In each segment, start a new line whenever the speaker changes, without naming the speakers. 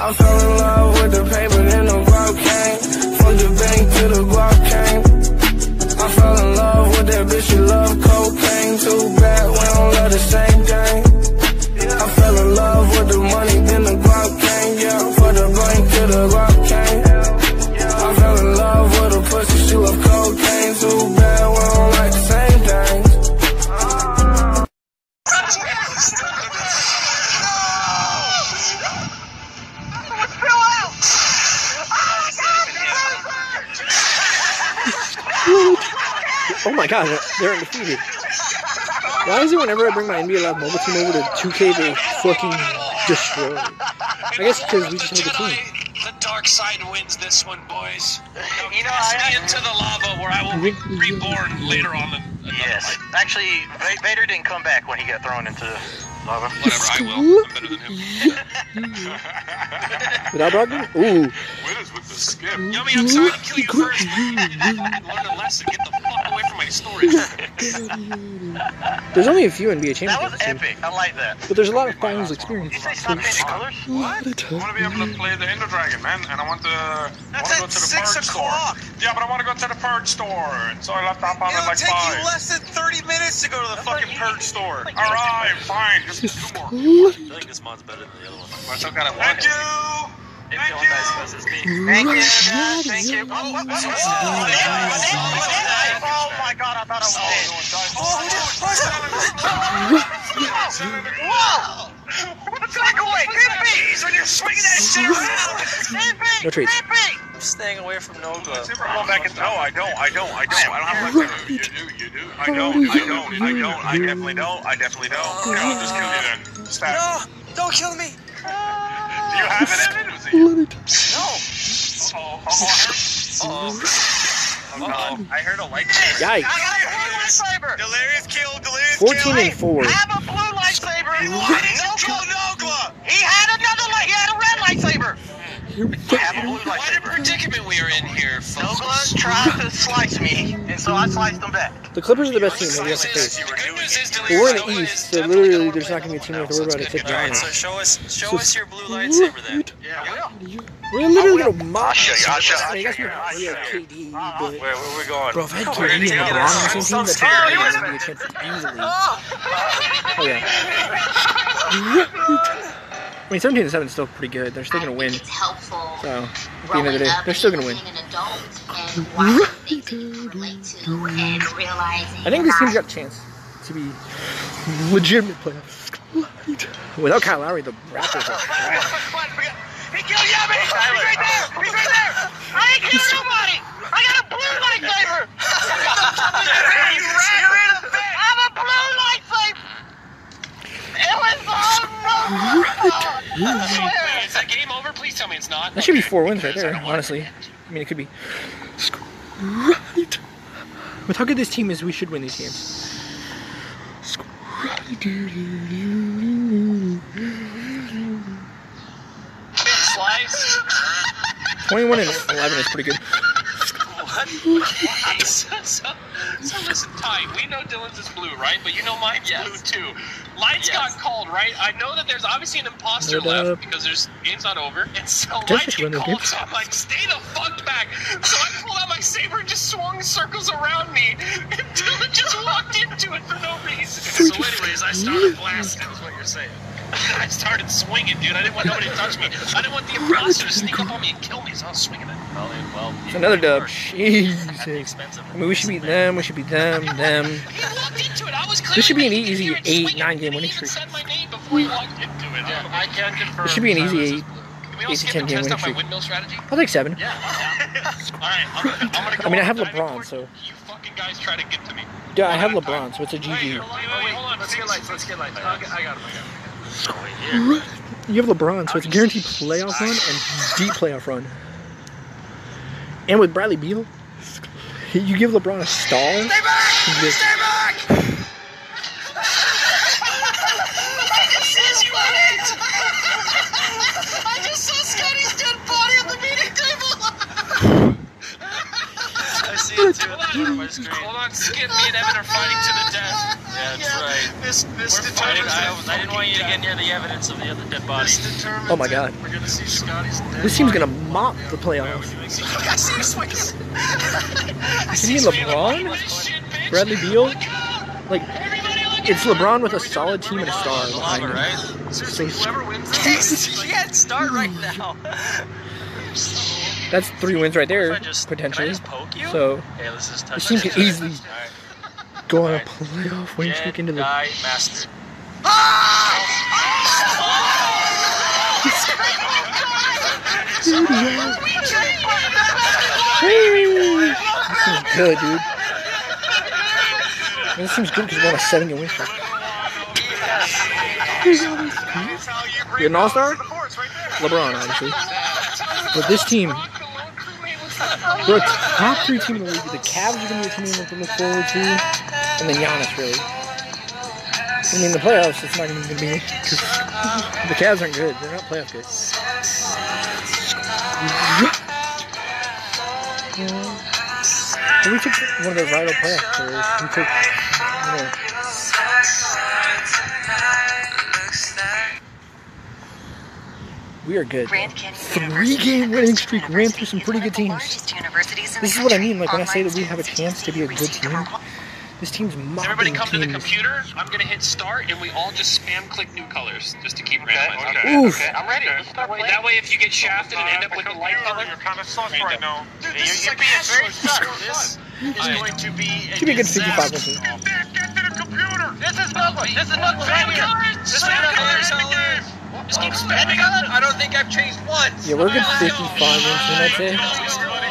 I fell in love with the paper, then the guap came. From the bank to the guap came. I fell in love with that bitch, she love cocaine. Too bad we don't love the same thing. I fell in love with the money, then the guap came. Yeah, for the bank to the guap came. I fell in love with a pussy, she love cocaine. Too bad
My god, they're undefeated. Why is it whenever I bring my NBA Live mobile team over to 2K, they fucking destroy me? I guess because we just made a team.
The dark side wins this one, boys. Now
You know,
cast
I-
me into the lava where I will be reborn later on in
Yes.
life.
Actually, Vader didn't come back when he got thrown into lava.
Whatever, I will. I'm better than him.
Without Brogdon? Ooh.
Winners with the skip.
Yummy, I'm sorry to kill you first. Learn a lesson. Get the fuck away from my storage.
There's only a few NBA
That
champions,
was epic. I like that.
but there's a lot of finals experience.
You say stop changing colors?
What? I want to be able to play the Ender Dragon, man, and I want to.
That's
want to go to the
six
purge
o'clock.
store. Yeah, but I want to go to the purge store, and so I left off on at
It'll
like
take
five.
you less than 30 minutes to go to the fucking purge store.
All right, fine, just two more.
I feel like this mod's better than the other one.
I still got it
Thank you.
Maybe the one that's supposed to be.
Thank you. Thank you. Oh, oh, oh, oh, oh my god, I thought I was dead. Whoa! Back away! Creepy!
when you're swinging that shit around.
Creepy!
No treats.
Creepy!
I'm staying away from Nogla.
Super back and no, I don't, I don't, I don't, I don't have lightsaber. You do, you do. I don't, I don't, I don't, I definitely don't, I definitely don't. Okay, I'll just kill you then. Stab.
No, don't kill me.
Do you have it, Evan? Was it you?
Let it.
Uh-oh, uh-oh,
Uh-oh.
uh-oh.
I heard oh, a lightsaber.
Yikes.
I got a blue lightsaber!
Delirious kill, delirious
14
kill.
and 4.
I have a blue lightsaber!
Why did you
No
kill
blue-
Nogla?
He had another light. He had a red lightsaber. I have a blue
What a
lightsaber.
predicament we are in here, folks.
Tried to slice me, and so I sliced him back.
The Clippers are the best team that we have to face.
The good news is
But we're in the East, so literally there's not going to be a team
out
we have to worry about
so it's
except.
Alright,
Giannis.
so show us show
So-
us your blue lightsaber then.
Yeah, I.
We're literally oh, going to mock
I'll you, I'll show you,
I mean, I
I'll
guess
show you, I'll
we
show
have
you.
KD,
Uh-uh.
but...
Where, where we going?
Bro, if I had oh,
We're
KD and oh,
gonna
LeBron on the
it.
same team,
I'm so
that's
scared.
going to be a chance easily. Oh, yeah. I mean, 17 to 7 is still pretty good. They're still going to win.
It's helpful.
So, at the end of the day, they're still going to win.
Being an adult and watching things that you can relate to and realizing.
I think this team's got a chance to be legitimate playoffs. Without Kyle Lowry, the Raptors are trash.
He killed Yummy! He's right there! He's right there! I ain't killed nobody! I got a blue lightsaber! you rat! You're in a bed! I'm a blue lightsaber! It was on I swear!
Is that game over? Please tell me it's not.
That should be four wins right there, honestly. I mean, it could be. Right. With how good this team is, we should win these games.
Slice.
21 and 11 is pretty good.
What? so, so, so listen, Ty, we know Dylan's is blue, right? But you know mine's
Yes.
blue too. Lights
Yes.
got called, right? I know that there's obviously an imposter
Hold
left because there's game's not over. And so
Just
lights
win
get called, so I'm like, stay the fuck back. So I pulled out my saber and just swung circles around me. And Dylan just walked into it for no reason. So anyways, I started blasting is what you're saying. I started swinging, dude. I didn't want nobody to touch me. I didn't want the imposter to sneak up on me and kill me, so I was swinging it.
Well, then, well,
It's another dub.
At the
Jesus. I mean, we should beat them, we should beat them, them.
He walked into it. I was
This should be an easy eight, nine game winning
even
streak.
said my name before he walked into it.
Yeah, oh. I can confirm.
It should be an easy eight.
blue.
Can we all
Eight to
skip
10 game
test
winning
my
streak.
windmill strategy?
I'll take seven.
Yeah. all right. I'm gonna, I'm gonna go
I mean, I have LeBron,
board.
so-
You fucking guys try to get to me.
Yeah, I have
One at a
LeBron,
time.
so it's a GG.
wait, wait, wait, hold on.
Let's get lights. Let's get lights. I got, I got him. I got him.
You have LeBron, so it's a guaranteed playoff run and deep playoff run. And with Bradley Beal, you give LeBron a star. Stay back!
Stay back!
I just saw Scotty's dead body on the meeting table!
I see it too.
Hold on, Skip. Me and Evan are fighting to the death.
Yeah, right.
This this
I didn't, I, was- I didn't want you to get near the evidence of the other dead body.
This
Oh my
it.
God.
We're gonna see Scotty's dead
This team's
body.
gonna mop the playoffs.
I see you swinging. I
You LeBron? Bradley Beal? Like, it's LeBron with a solid team and a star behind him.
right?
Seriously, whoever wins this.
Yeah, start right now.
That's three wins right there,
just,
potentially.
just poke you?
So,
hey, let's just touch
this team
each
can easily
Alright.
Go on a
Alright.
playoff win streak into the.
Jedi Master.
This seems good, dude. Man, this seems good because we're on a seven game win streak. You're an all star? LeBron, obviously. But this team, we're a top three team in the league. The Cavs are going to be a team we have to look forward to. And then Giannis, really. I mean, the playoffs, it's not even going to be. Cause the Cavs aren't good. They're not playoff good. But we took one of the vital playoff players. We took, you know, we are good. Three game winning streak ran through some pretty good teams.
largest universities in
This is what I mean, like when I say that we have a chance to be a good team.
Receive
This team's
Does
mopping
everybody come to the computer? I'm gonna hit start, and we all just spam click new colors just to keep
Okay,
randomizing.
okay.
Oof.
okay,
I'm ready.
okay.
Let's start that way, if you get shafted and end up with the light color,
You're kind of sus right now.
Dude,
You're-
this is
you're
like
being very
Astros.
sus. This is going to be a
Should be a good 55
disaster.
Get there, get to the computer.
This is Knuckles. This is Knuckles right
Spam colors!
This is
Spam colors! Just keep spamming
God,
colors!
I don't think I've changed once.
Yeah, we're a good 55 win team, I'd say.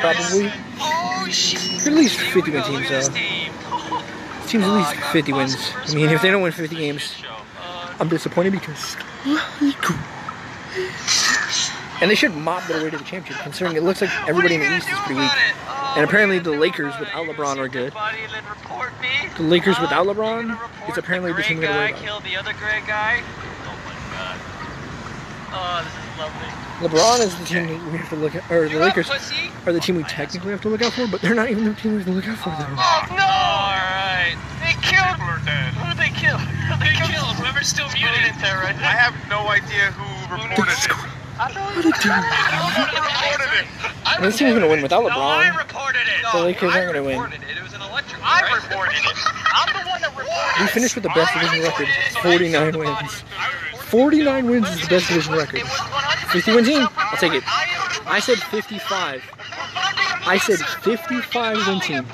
Probably.
Oh shit.
At least 50 win
Look
teams,
at
though. Team's at least 50 wins. I mean, if they don't win 50 games, I'm disappointed because. And they should mop their way to the championship, considering it looks like everybody in the East is pretty weak. And apparently the Lakers without LeBron are good. The Lakers without LeBron it's apparently the team we're gonna about.
The other guy. Oh this is lovely.
LeBron is the team that we have to look at, or the Lakers are the team we technically have to look out for, but they're not even the team we have to look out for, though.
Oh no! Alright. They killed.
People are dead.
Who they killed?
They killed whoever's still muted.
right
I have no idea who reported it.
What a team.
Who reported it?
I
this team's gonna win without
No, I
LeBron.
reported it.
The Lakers aren't gonna win.
It. it was an electric.
I
right?
reported it.
I'm the one that reported
We finished with the best division record, 49 wins. 49 wins is the best division record. 50 win team, I'll take it. I said 55. I said 55 win team.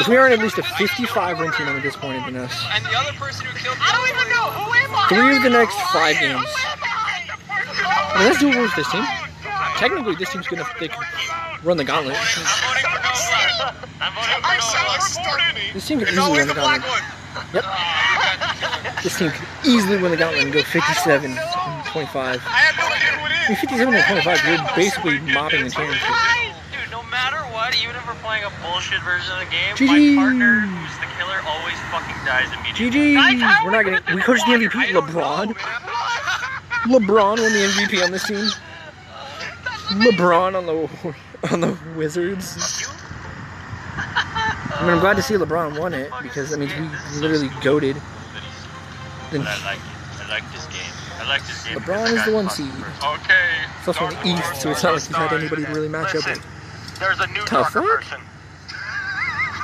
If we aren't at least a 55 win team, I'm disappointed in us.
And the other person who killed
I don't even know who am I.
Three of the next five
Who
games.
am I?
I mean, that's doable with this team. Technically, this team's gonna they can run the gauntlet.
I'm voting for no black. I'm voting for no black.
This team can easily
always
run the
the
gauntlet.
one.
Oh, this team can easily win the gauntlet and go 57 and 25.
I have no idea who
I
it
mean,
is.
57 and 25, you're basically mopping the championship.
Dude, no matter what, even if we're playing a bullshit version of the game,
GG.
my partner, who's the killer, always fucking dies immediately.
GG. We're not gonna. We coached the MVP. LeBron. LeBron won the MVP on this team. LeBron on the on the Wizards. I mean, I'm glad to see LeBron won it because that means we literally goaded. Then
But I like it. I like this game. I like this game.
LeBron is the one seed.
Okay.
It's also in the East, so it's not like he's had anybody to really match up with.
There's a new
Tough
darker
luck?
person.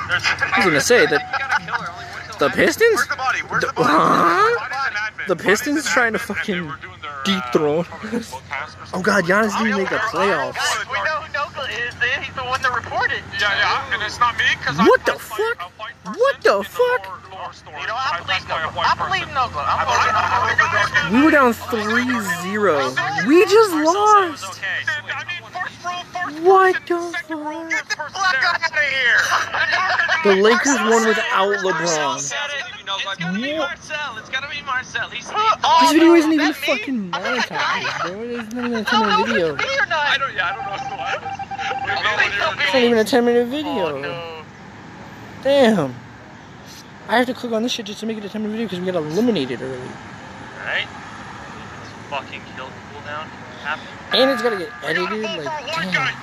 I was gonna say that the Pistons,
Where's the body? Where's
The-
the body?
Huh?
Body's an admin.
the Pistons
an
trying to fucking
they were doing their, uh,
dethrone
fucking
us.
book task or
Oh
something.
God, Giannis didn't make the playoffs.
We know who Noka is, then. He's the one that reported.
Yeah, yeah, and it's not me because
What the
a white-
fuck?
a white person
What the fuck?
lower- lower story.
You know, I believe
by a
Noka.
white
I believe Noka. I'm
I'm
voting
voting- I'm voting for
We were down 3-0. We just lost.
Okay.
I mean, first row, first
What
person,
the
second row,
fuck?
get the black guy out of here.
The Lakers won without LeBron.
Said it. It's gotta be Marcel. It's gotta be Marcel. He's
This video isn't even fucking monetized, bro. It's not even a 10 minute video.
Or not? I don't. Yeah, I don't know who
It's not even a 10 minute
Oh
video.
no.
Damn. I have to click on this shit just to make it a 10 minute video because we got eliminated early.
Right? This fucking kill cooldown happen.
And it's gotta get edited. Like, damn.